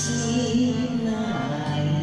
心哪来？